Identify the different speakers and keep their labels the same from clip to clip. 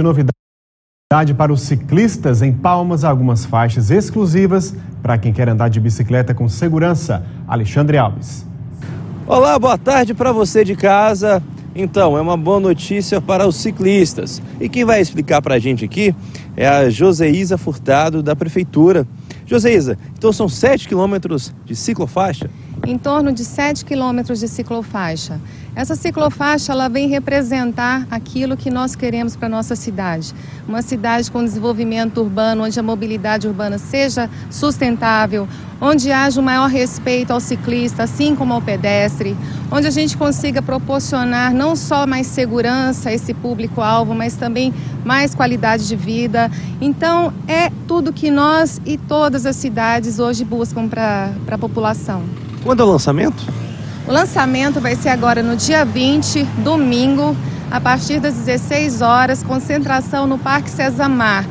Speaker 1: de novidade para os ciclistas em Palmas, algumas faixas exclusivas para quem quer andar de bicicleta com segurança. Alexandre Alves.
Speaker 2: Olá, boa tarde para você de casa. Então, é uma boa notícia para os ciclistas. E quem vai explicar para a gente aqui é a Joseísa Furtado, da Prefeitura. Joseísa, então são 7 quilômetros de ciclofaixa?
Speaker 3: Em torno de 7 quilômetros de ciclofaixa. Essa ciclofaixa ela vem representar aquilo que nós queremos para a nossa cidade. Uma cidade com desenvolvimento urbano, onde a mobilidade urbana seja sustentável, onde haja um maior respeito ao ciclista, assim como ao pedestre, onde a gente consiga proporcionar não só mais segurança a esse público-alvo, mas também mais qualidade de vida. Então, é tudo que nós e todas as cidades hoje buscam para a população.
Speaker 2: Quando é o lançamento?
Speaker 3: O lançamento vai ser agora no dia 20, domingo, a partir das 16 horas, concentração no Parque Cesamar.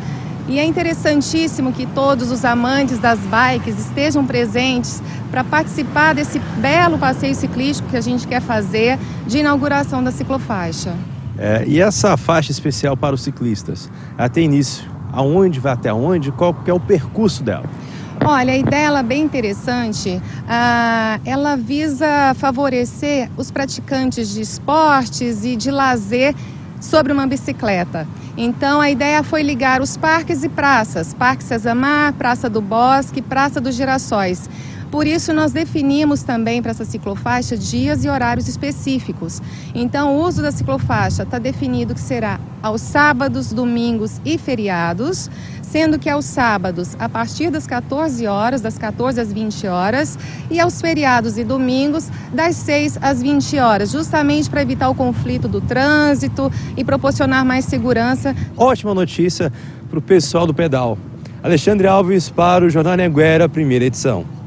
Speaker 3: E é interessantíssimo que todos os amantes das bikes estejam presentes para participar desse belo passeio ciclístico que a gente quer fazer de inauguração da ciclofaixa.
Speaker 2: É, e essa faixa especial para os ciclistas, ela tem início aonde, vai até onde, qual é o percurso dela?
Speaker 3: Olha, a ideia é bem interessante. Ah, ela visa favorecer os praticantes de esportes e de lazer sobre uma bicicleta. Então, a ideia foi ligar os parques e praças, Parque Cesamar, Praça do Bosque, Praça dos Girassóis. Por isso, nós definimos também para essa ciclofaixa dias e horários específicos. Então, o uso da ciclofaixa está definido que será aos sábados, domingos e feriados, sendo que aos sábados, a partir das 14 horas, das 14 às 20 horas, e aos feriados e domingos, das 6 às 20 horas, justamente para evitar o conflito do trânsito e proporcionar mais segurança.
Speaker 2: Ótima notícia para o pessoal do pedal. Alexandre Alves para o Jornal Neguera, primeira edição.